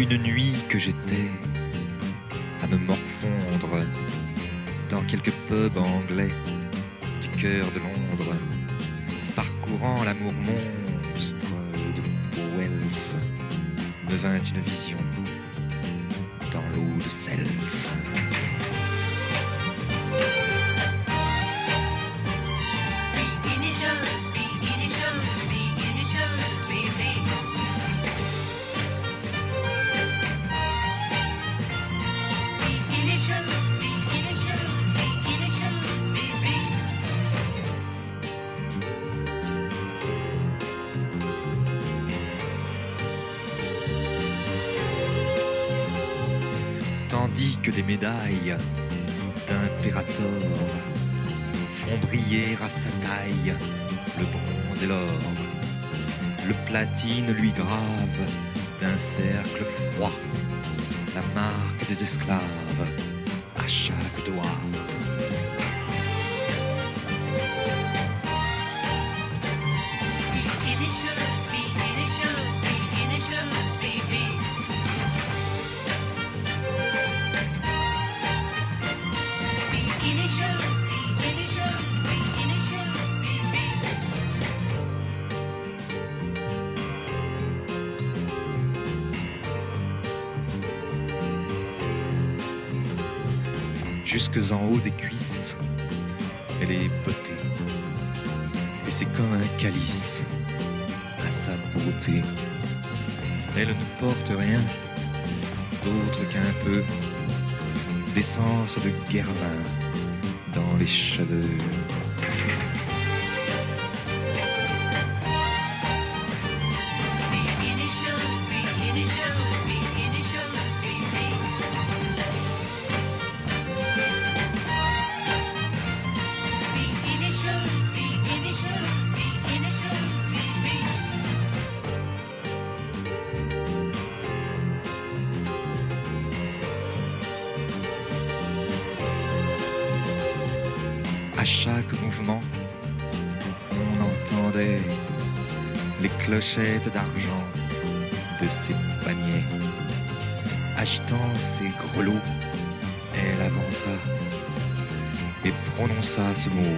Une nuit que j'étais à me morfondre dans quelques pubs anglais du cœur de Londres, parcourant l'amour monstre de Wells, me vint une vision dans l'eau de Cels. Tandis que des médailles d'impérator font briller à sa taille le bronze et l'or. Le platine lui grave d'un cercle froid la marque des esclaves à chaque doigt. Jusques en haut des cuisses, elle est beauté. Et c'est comme un calice à sa beauté. Elle ne porte rien d'autre qu'un peu d'essence de guervin dans les cheveux. À chaque mouvement, on entendait les clochettes d'argent de ses paniers. Agitant ses grelots, elle avança et prononça ce mot